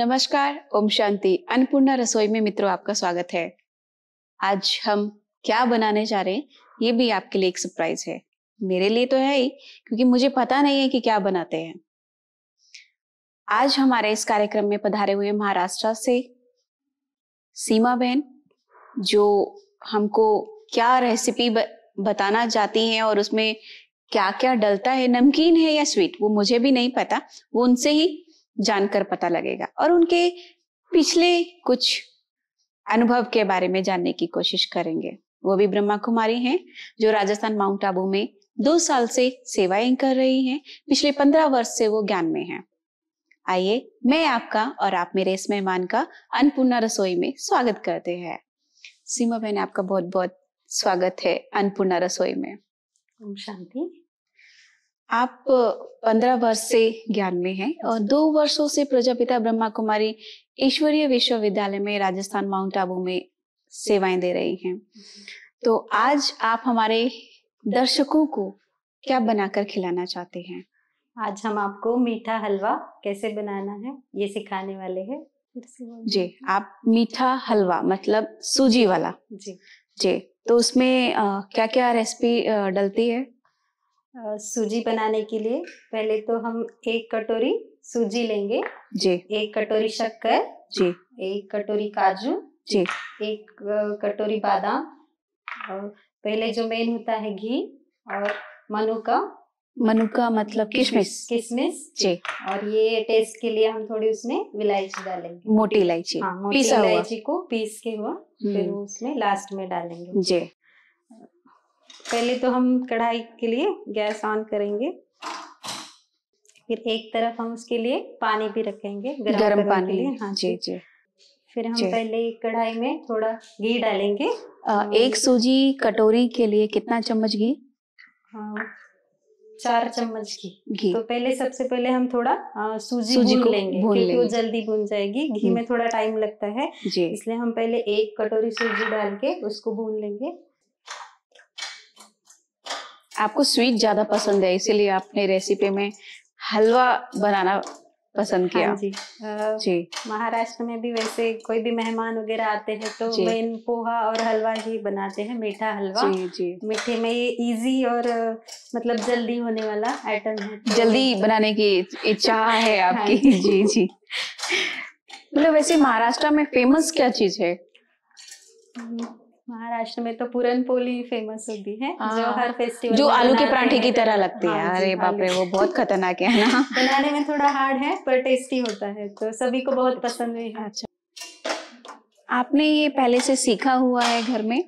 नमस्कार, ओम शांति। अन्नपूर्णा रसोई में मित्रों, आपका स्वागत है। आज हम क्या बनाने जा रहे हैं, ये भी आपके लिए एक सरप्राइज़ है। मेरे लिए तो है ही, क्योंकि मुझे पता नहीं है कि क्या बनाते हैं। आज हमारे इस कार्यक्रम में पधारे हुए महाराष्ट्र से सीमा बहन, जो हमको क्या रेसिपी बताना चाहती हैं और उसमें क्या क्या डलता है, नमकीन है या स्वीट वो मुझे भी नहीं पता। वो उनसे ही जानकर पता लगेगा। और उनके पिछले कुछ अनुभव के बारे में जानने की कोशिश करेंगे। वो भी ब्रह्मा कुमारी हैं, जो राजस्थान माउंट आबू में दो साल से सेवाएँ कर रही हैं। पिछले पंद्रह वर्ष से वो ज्ञान में हैं। आइए, मैं आपका और आप मेरे इस मेहमान का अन्नपूर्णा रसोई में स्वागत करते हैं। सीमा बहन, आपका बहुत बहुत स्वागत है अन्नपूर्णा रसोई में। शांति। आप पंद्रह वर्ष से ज्ञान में हैं और दो वर्षों से प्रजापिता ब्रह्मा कुमारी ईश्वरीय विश्वविद्यालय में राजस्थान माउंट आबू में सेवाएँ दे रही हैं। तो आज आप हमारे दर्शकों को क्या बनाकर खिलाना चाहते हैं? आज हम आपको मीठा हलवा कैसे बनाना है ये सिखाने वाले हैं। जी आप मीठा हलवा मतलब सूजी वाला। जी। जी तो उसमें क्या क्या रेसिपी डलती है? सूजी बनाने के लिए पहले तो हम एक कटोरी सूजी लेंगे। जी। एक कटोरी शक्कर। जी। एक कटोरी काजू। जी। एक कटोरी बादाम। और पहले जो मेन होता है घी और मनुका मनुका मतलब किशमिश। किशमिश। जी। और ये टेस्ट के लिए हम थोड़ी उसमें इलायची डालेंगे। मोटी इलायची। हाँ मोटी इलायची को पीस के हुआ फिर हम्म। उसमें लास्ट में डालेंगे। जी। पहले तो हम कढ़ाई के लिए गैस ऑन करेंगे। फिर एक तरफ़ हम उसके लिए पानी भी रखेंगे गर्म पानी के लिए हाँ जी। जी फिर हम पहले कढ़ाई में थोड़ा घी डालेंगे। आ, एक सूजी कटोरी के लिए कितना चम्मच घी? हाँ चार चम्मच घी। घी। तो पहले सबसे पहले हम थोड़ा आ, सूजी, सूजी भून लेंगे भून क्योंकि वो जल्दी भून जाएगी। घी में थोड़ा टाइम लगता है। इसलिए हम पहले एक कटोरी सूजी डाल के उसको भून लेंगे। आपको स्वीट ज़्यादा पसंद है इसीलिए आपने रेसिपी में हलवा बनाना पसंद किया। हाँ जी। आ, जी। महाराष्ट्र में भी वैसे कोई भी मेहमान वगैरह आते हैं तो मेन पोहा और हलवा ही बनाते हैं मीठा हलवा। जी जी। मीठे में ये इजी और मतलब जल्दी होने वाला आइटम है। तो जल्दी बनाने की इच्छा है हाँ आपकी। हाँ जी जी। मतलब वैसे महाराष्ट्र में फ़ेमस क्या चीज़ है? हम्म, महाराष्ट्र में तो पूरन पोली फ़ेमस होती है आ, जो हाँ। हर फेस्टिवल जो आलू के पराठे की तरह लगती है। हाँ अरे बाप रे वो बहुत खतरनाक है ना। बनाने में थोड़ा हार्ड है पर टेस्टी होता है तो सभी को बहुत पसंद है अच्छा। आपने ये पहले से सीखा हुआ है घर में?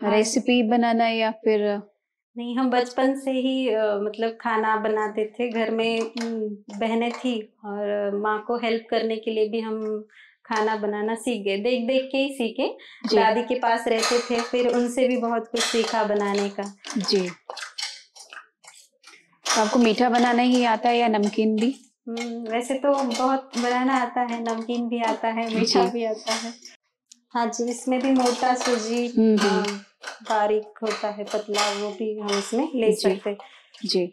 हाँ। रेसिपी बनाना या फिर नहीं हम बचपन से ही आ, मतलब खाना बनाते थे। घर में बहनें थी और माँ को हेल्प करने के लिए भी हम खाना बनाना सीख गए। देख देख के ही सीखे। दादी के पास रहते थे फिर उनसे भी बहुत कुछ सीखा बनाने का। जी। तो आपको मीठा बनाना ही आता है या नमकीन भी? हम्म, वैसे तो बहुत बनाना आता है नमकीन भी आता है मीठा भी आता है। हाँ जी इसमें भी मोटा सूजी हम्म, हम्म। बारीक होता है पतला वो भी हम इसमें ले सकते जी।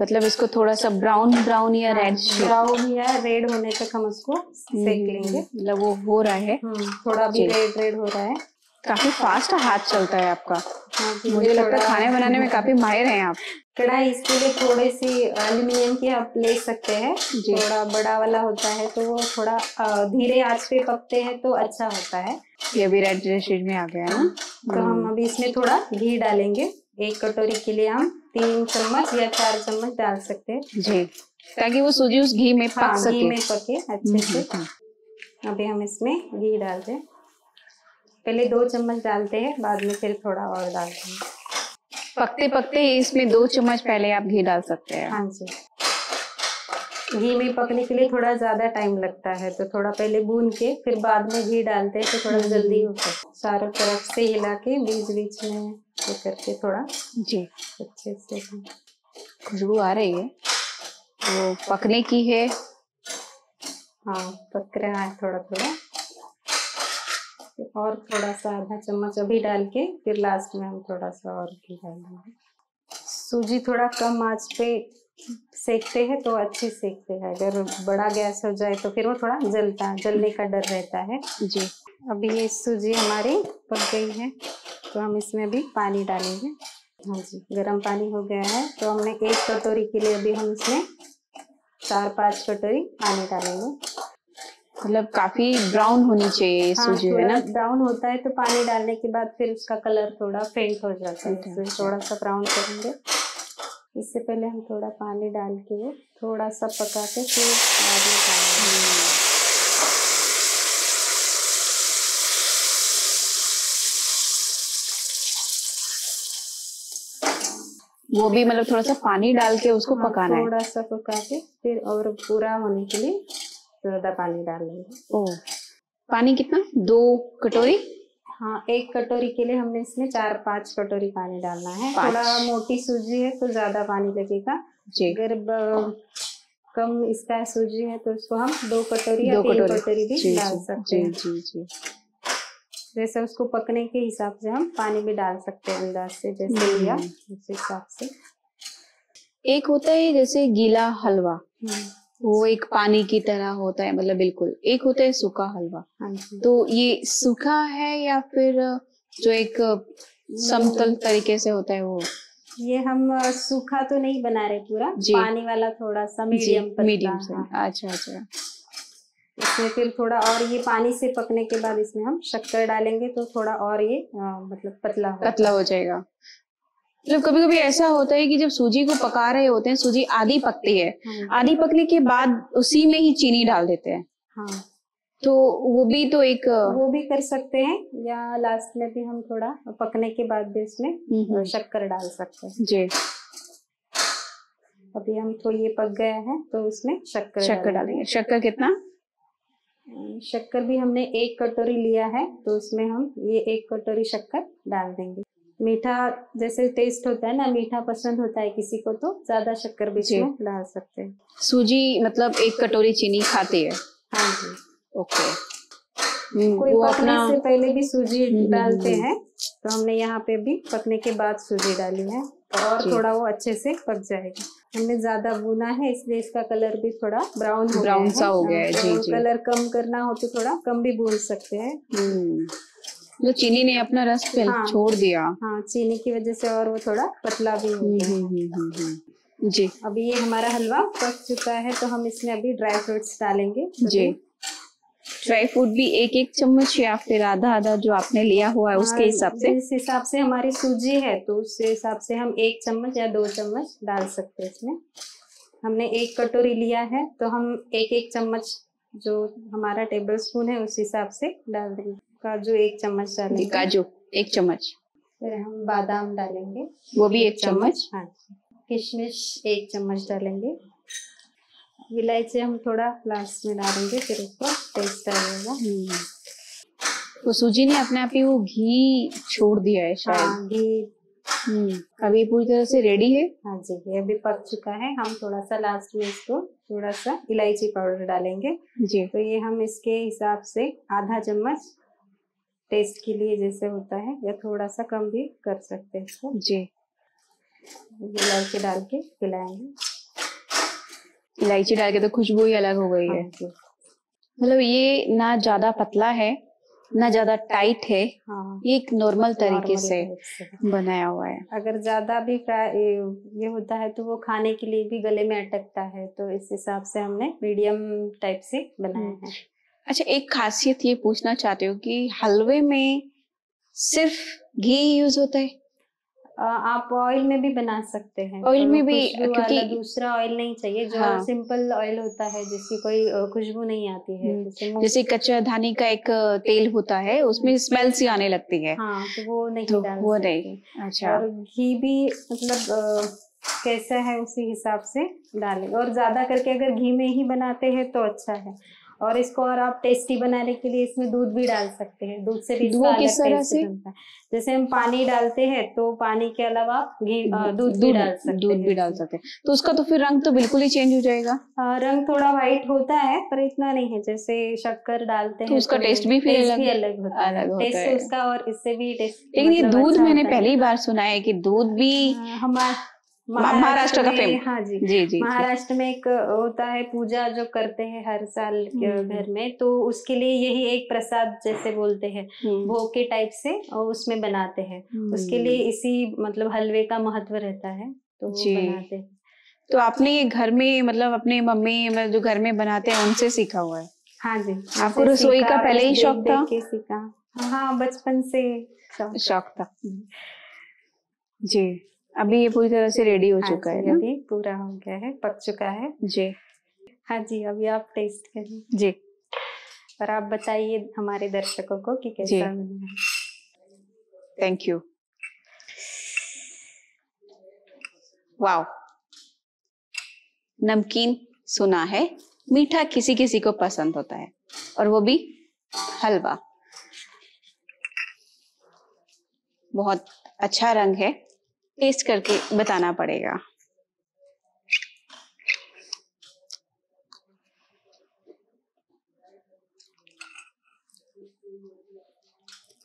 मतलब इसको थोड़ा सा ब्राउन ब्राउन या रेड ब्राउन या रेड होने तक हम उसको सेक हम्म, लेंगे। मतलब वो हो रहा है। हम्म, थोड़ा भी रेड रेड हो रहा है। काफ़ी फास्ट हाथ चलता है आपका। हाँ, मुझे लगता है खाने बनाने में काफ़ी माहिर हैं आप। कढ़ाई इसके लिए थोड़ी सी एल्यूमिनियम की आप ले सकते हैं। थोड़ा बड़ा वाला होता है तो वो थोड़ा धीरे आँच पे पकते हैं तो अच्छा होता है। ये भी रेड शेड में आ गया है ना। तो हम अभी इसमें थोड़ा घी डालेंगे। एक कटोरी के लिए हम तीन चम्मच या चार चम्मच डाल सकते हैं। जी ताकि वो सूजी उस घी में पक हाँ, सके। घी में पके अच्छे से। हम्म। अभी हम इसमें घी डाल दें। पहले दो चम्मच डालते हैं बाद में फिर थोड़ा और डालते हैं। पकते पकते इसमें दो चम्मच पहले आप घी डाल सकते हैं। हाँ जी। घी में पकने के लिए थोड़ा ज़्यादा टाइम लगता है तो थोड़ा पहले भून के फिर बाद में घी डालते हैं तो थोड़ा जल्दी होता है। चारों तरफ़ से हिला के बीच बीच में ये करके थोड़ा जी। अच्छे से खुशबू आ रही है। वो पकने की है। हाँ पक रहा है थोड़ा थोड़ा। और थोड़ा सा आधा चम्मच अभी डाल के फिर लास्ट में हम थोड़ा सा और घी डाल देंगे सूजी थोड़ा कम आँच पे सेकते हैं तो अच्छे सेकते हैं। अगर बड़ा गैस हो जाए तो फिर वो थोड़ा जलता है जलने का डर रहता है। जी। अभी ये सूजी हमारी पक गई है तो हम इसमें अभी पानी डालेंगे। हाँ जी गर्म पानी हो गया है तो हमने एक कटोरी के लिए अभी हम इसमें चार पाँच कटोरी पानी डालेंगे। मतलब काफ़ी ब्राउन होनी चाहिए हाँ सूजी है ना? ब्राउन होता है तो पानी डालने के बाद फिर उसका कलर थोड़ा फेंट हो जाता है। थोड़ा सा ब्राउन करेंगे। इससे पहले हम थोड़ा पानी डाल के थोड़ा सा पका के फिर बाद में डालेंगे। वो भी मतलब थोड़ा सा पानी डाल के उसको हाँ, पकाना है? थोड़ा सा पका के फिर और पूरा होने के लिए ज़्यादा पानी डाल लेंगे। ओ पानी कितना? दो कटोरी? हाँ एक कटोरी के लिए हमने इसमें चार पाँच कटोरी पानी डालना है। थोड़ा मोटी सूजी है तो ज़्यादा पानी लगेगा। जी। अगर कम इसका सूजी है तो उसको हम दो कटोरी या तीन कटोरी। भी डाल सकते हैं। जी जी। जैसे उसको पकने के हिसाब से हम पानी भी डाल सकते हैं अंदाज से जैसे लिया हम्म। उस हिसाब से। एक होता है जैसे गीला हलवा। हम्म, वो एक पानी की तरह होता है मतलब बिल्कुल। एक होता है सूखा हलवा। हाँ तो ये सूखा है या फिर जो एक समतल तरीके से होता है वो? ये हम सूखा तो नहीं बना रहे पूरा। पानी वाला थोड़ा सा मीडियम मीडियम से। हाँ। अच्छा अच्छा। इसमें फिर थोड़ा और ये पानी से पकने के बाद इसमें हम शक्कर डालेंगे तो थोड़ा और ये अ, मतलब पतला हो पतला हो जाएगा। मतलब कभी कभी ऐसा होता है कि जब सूजी को पका रहे होते हैं सूजी आधी पकती है। हाँ, आधी पकने के बाद उसी में ही चीनी डाल देते हैं। हाँ। तो वो भी तो एक वो भी कर सकते हैं या लास्ट में भी हम थोड़ा पकने के बाद भी इसमें हम्म, शक्कर डाल सकते हैं। जी। अभी हम तो ये पक गया है तो उसमें शक्कर शक्कर डालेंगे। शक्कर कितना? शक्कर भी हमने एक कटोरी लिया है तो उसमें हम ये एक कटोरी शक्कर डाल देंगे। मीठा जैसे टेस्ट होता है ना मीठा पसंद होता है किसी को तो ज़्यादा शक्कर भी जी। डाल सकते हैं। सूजी मतलब एक कटोरी चीनी खाती है। हाँ जी। ओके। हम्म, कोई वो पकने से पहले भी सूजी हम्म, हम्म, डालते हम्म। हैं तो हमने यहाँ पे भी पकने के बाद सूजी डाली है और थोड़ा वो अच्छे से पक जाएगा। हमने ज़्यादा भुना है इसलिए इसका कलर भी थोड़ा ब्राउन हो गया सा हो गया है, हाँ, जी, जी। कलर कम करना हो तो थोड़ा कम भी भून सकते हैं। जो चीनी ने अपना रस फिल हाँ। छोड़ दिया। हाँ चीनी की वजह से और वो थोड़ा पतला भी हो गया। हम्म, हम्म, हम्म, हम्म। जी। अभी ये हमारा हलवा पक चुका है तो हम इसमें अभी ड्राई फ्रूट्स डालेंगे। जी। ड्राई फ्रूट भी एक एक चम्मच या फिर आधा आधा जो आपने लिया हुआ है उसके हाँ, हिसाब से। जिस हिसाब से हमारी सूजी है तो उस हिसाब से हम एक चम्मच या दो चम्मच डाल सकते हैं इसमें। हमने एक कटोरी लिया है तो हम एक एक चम्मच जो हमारा टेबल स्पून है उस हिसाब से डाल देंगे। काजू एक चम्मच डालेंगे। काजू एक चम्मच। फिर हम बादाम डालेंगे। वो भी एक चम्मच। हाँ किशमिश एक चम्मच डालेंगे। इलायची हम थोड़ा लास्ट में डालेंगे फिर उसका टेस्ट आएगा। हम्म। वो सूजी ने अपने आप ही वो घी छोड़ दिया है शायद। हाँ घी। हम्म, अब पूरी तरह से रेडी है? हाँ जी ये अभी पक चुका है। हम थोड़ा सा लास्ट में इसको थोड़ा सा इलायची पाउडर डालेंगे। जी। तो ये हम इसके हिसाब से आधा चम्मच टेस्ट के लिए जैसे होता है या थोड़ा सा कम भी कर सकते हैं इसको। जी। इलायची डाल के खिलाएँगे इलायची डाल के तो खुशबू ही अलग हो गई है। हाँ मतलब ये ना ज़्यादा पतला है ना ज़्यादा टाइट है हाँ। ये एक नॉर्मल तरीके से। बनाया हुआ है। अगर ज़्यादा भी ये होता है तो वो खाने के लिए भी गले में अटकता है तो इस हिसाब से हमने मीडियम टाइप से बनाया हम्म। है। अच्छा एक खासियत ये पूछना चाहती हूँ कि हलवे में सिर्फ़ घी यूज़ होता है? आप ऑयल में भी बना सकते हैं। Oil तो में भी, क्योंकि- दूसरा ऑयल नहीं चाहिए जो हाँ। सिंपल ऑयल होता है जिसकी कोई खुशबू नहीं आती है हम्म, जैसे कच्चा धानी का एक तेल होता है उसमें स्मेल सी आने लगती है। हाँ तो वो नहीं तो डाल वो नहीं अच्छा। और घी भी मतलब कैसा है उसी हिसाब से डालें और ज़्यादा करके अगर घी में ही बनाते हैं तो अच्छा है। और इसको और आप टेस्टी बनाने के लिए इसमें दूध भी डाल सकते हैं। दूध से भी इसका किस अलग तरह टेस्ट से? बनता है। जैसे हम पानी डालते हैं तो पानी के अलावा आप घी दूध भी डाल सकते दूध भी डाल सकते हैं। तो उसका तो फिर रंग तो बिल्कुल ही चेंज हो जाएगा। हाँ, रंग थोड़ा व्हाइट होता है पर इतना नहीं है। जैसे शक्कर डालते तो हैं उसका टेस्ट भी फिर अलग- अलग होता है। टेस्ट उसका और इससे भी टेस्ट लेकिन ये मतलब दूध अच्छा मैंने पहली बार सुना है की दूध भी हमारा महाराष्ट्र का में- फ़ेमस हाँ जी। जी जी महाराष्ट्र में एक होता है पूजा जो करते हैं हर साल हम्म। घर में तो उसके लिए यही एक प्रसाद जैसे बोलते हैं हम्म, भोग के टाइप से और उसमें बनाते हैं। हम्म। उसके लिए इसी मतलब हलवे का महत्व रहता है तो जी। बनाते हैं। तो आपने ये घर में मतलब अपने मम्मी मतलब जो घर में बनाते हैं उनसे सीखा हुआ है? हाँ जी। आपको रसोई का पहले ही शौक था? सीखा। हाँ बचपन से शौक था। जी। अभी ये पूरी तरह से रेडी हो हाँ चुका है अभी पूरा हो गया है पक चुका है। जी। हाँ जी अभी आप टेस्ट करिए। जी। और आप बताइए हमारे दर्शकों को कि कैसा बना थैंक यू वाओ नमकीन सुना है मीठा किसी किसी को पसंद होता है और वो भी हलवा। बहुत अच्छा रंग है। टेस्ट करके बताना पड़ेगा।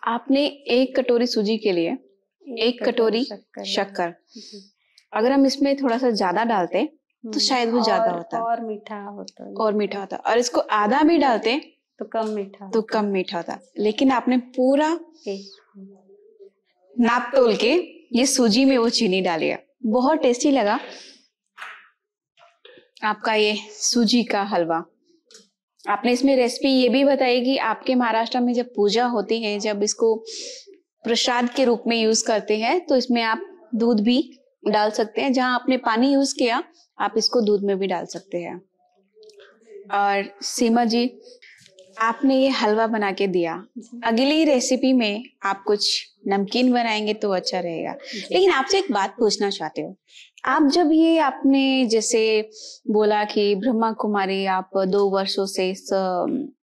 आपने एक कटोरी सूजी के लिए एक कटोरी शक्कर। अगर हम इसमें थोड़ा सा ज़्यादा डालते हम्म, तो शायद वो ज़्यादा होता। और मीठा होता। और मीठा होता। और इसको आधा भी डालते तो कम मीठा तो कम मीठा होता। लेकिन आपने पूरा नाप तोल के ये सूजी में वो चीनी डाली है। बहुत टेस्टी लगा। आपका ये सूजी का हलवा। आपने इसमें रेसिपी ये भी बताई कि आपके महाराष्ट्र में जब पूजा होती है, जब इसको प्रसाद के रूप में यूज़ करते हैं तो इसमें आप दूध भी डाल सकते हैं। जहाँ आपने पानी यूज़ किया, आप इसको दूध में भी डाल सकते हैं। और सीमा जी आपने ये हलवा बना के दिया। अगली रेसिपी में आप कुछ नमकीन बनाएँगे तो अच्छा रहेगा। लेकिन आपसे एक बात पूछना चाहते हो। आप जब ये आपने जैसे बोला कि ब्रह्मा कुमारी आप दो वर्षों से इस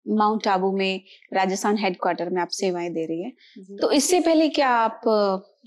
माउंट आबू में राजस्थान हेडक्वार्टर में आप सेवाएँ दे रही है। तो इससे पहले क्या आप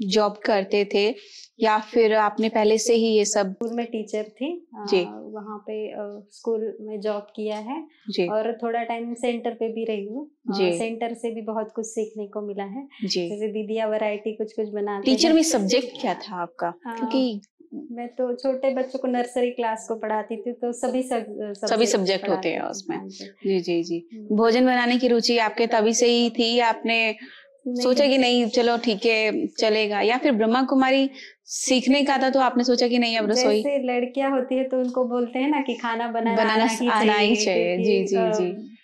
जॉब करते थे या फिर आपने पहले से ही ये सब स्कूल में टीचर थी जी। वहाँ पे अ, स्कूल में जॉब किया है जी। और थोड़ा टाइम सेंटर पे भी रही हूँ। जी। सेंटर से भी बहुत कुछ सीखने को मिला है। जी। जैसे दीदिया वैरायटी कुछ कुछ बना टीचर में सब्जेक्ट क्या था आपका? हाँ, क्योंकि मैं तो छोटे बच्चों को नर्सरी क्लास को पढ़ाती थी तो सभी सब सब सभी subject होते हैं उसमें। जी। जी जी हम्म। भोजन बनाने की रुचि आपके तभी से ही थी आपने सोचा कि नहीं चलो ठीक है चलेगा या फिर ब्रह्मा कुमारी सीखने का था तो आपने सोचा कि नहीं अब रसोई लड़कियाँ होती है तो उनको बोलते हैं ना कि खाना बनाना बनाना आना ही चाहिए, जी, जी, जी।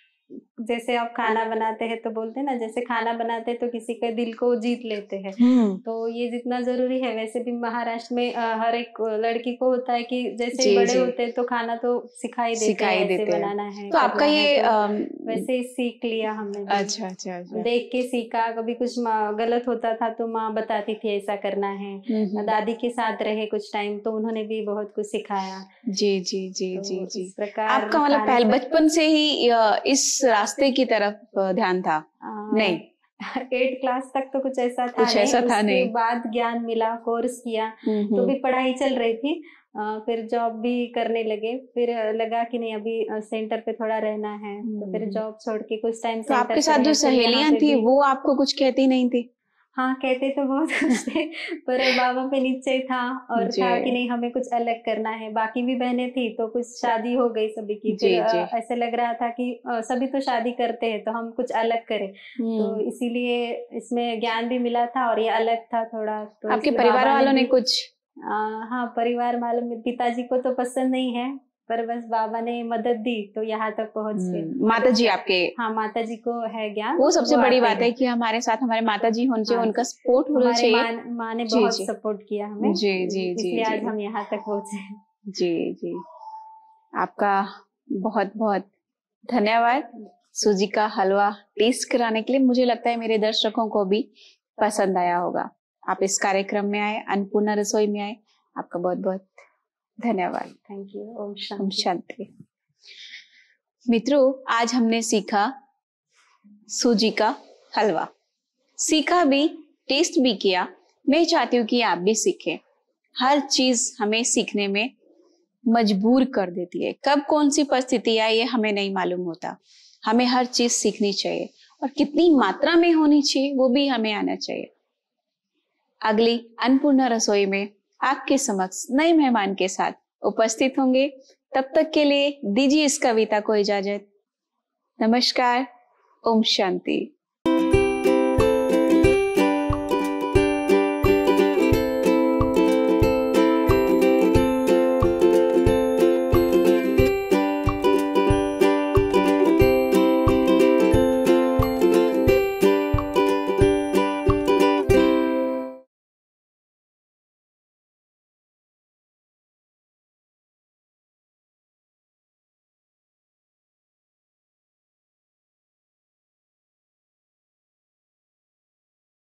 जैसे आप खाना बनाते हैं तो बोलते हैं ना जैसे खाना बनाते हैं तो किसी के दिल को जीत लेते हैं। हम्म। तो ये जितना ज़रूरी है वैसे भी महाराष्ट्र में हर एक लड़की को होता है कि जैसे जी, बड़े जी। होते हैं तो खाना तो सिखाई देते सिखाई हैं देते हैं। बनाना है तो आपका ये तो वैसे ही सीख लिया हमने अच्छा अच्छा अच्छा। देख के सीखा कभी कुछ गलत होता था तो माँ बताती थी ऐसा करना है। हम्म, हम्म। दादी के साथ रहे कुछ टाइम तो उन्होंने भी बहुत कुछ सिखाया। जी जी जी तो जी जी। प्रकार आपका मतलब पहले बचपन से ही इस रास्ते की तरफ़ ध्यान था। आ, नहीं। एट क्लास तक तो कुछ ऐसा था कुछ ऐसा था उसके नहीं। बाद ज्ञान मिला कोर्स किया हम्म, तो हम्म। भी पढ़ाई चल रही थी। फिर जॉब भी करने लगे। फिर लगा कि नहीं अभी सेंटर पे थोड़ा रहना है। तो फिर हम्म। जॉब छोड़ के कुछ टाइम तो आपके साथ जो सहेलियाँ थी वो आपको कुछ कहती नहीं थी? हाँ कहते तो बहुत कुछ थे पर बाबा पे निश्चय था और। था कि नहीं हमें कुछ अलग करना है बाकी भी बहनें थी तो कुछ शादी हो गई सभी की जी, जी। ऐसे लग रहा था कि सभी तो शादी करते हैं तो हम कुछ अलग करें तो हम्म। इसीलिए इसमें ज्ञान भी मिला था और ये अलग था थोड़ा तो आपके परिवार वालों ने कुछ आ, हाँ परिवार वालों में पिताजी को तो पसंद नहीं है पर बस बाबा ने मदद दी तो यहाँ तक पहुँच गए हम्म, माता जी आपके हाँ माता जी को है ज्ञान वो सबसे वो बड़ी बात है। कि हमारे साथ हमारे माता जी होने चाहिए हाँ उनका सपोर्ट होना चाहिए। माँ माँ ने जी, बहुत जी। सपोर्ट किया हमें। जी, जी, जी, इसलिए आज हम यहाँ तक पहुँचे जी जी। आपका बहुत बहुत धन्यवाद। सूजी का हलवा टेस्ट कराने के लिए मुझे लगता है मेरे दर्शकों को भी पसंद आया होगा। आप इस कार्यक्रम में आए अन्नपूर्णा रसोई में आए। आपका बहुत बहुत धन्यवाद। Thank you Om Om Shanti. शांति मित्रों आज हमने सीखा सूजी का हलवा। सीखा भी टेस्ट भी किया। मैं चाहती हूँ कि आप भी सीखें। हर चीज़ हमें सीखने में मजबूर कर देती है। कब कौन सी परिस्थिति आए ये हमें नहीं मालूम होता। हमें हर चीज़ सीखनी चाहिए। और कितनी मात्रा में होनी चाहिए वो भी हमें आना चाहिए। अगली अन्नपूर्णा रसोई में आपके समक्ष नए मेहमान के साथ उपस्थित होंगे। तब तक के लिए दीजिए इस कविता को इजाज़त। नमस्कार, ओम शांति।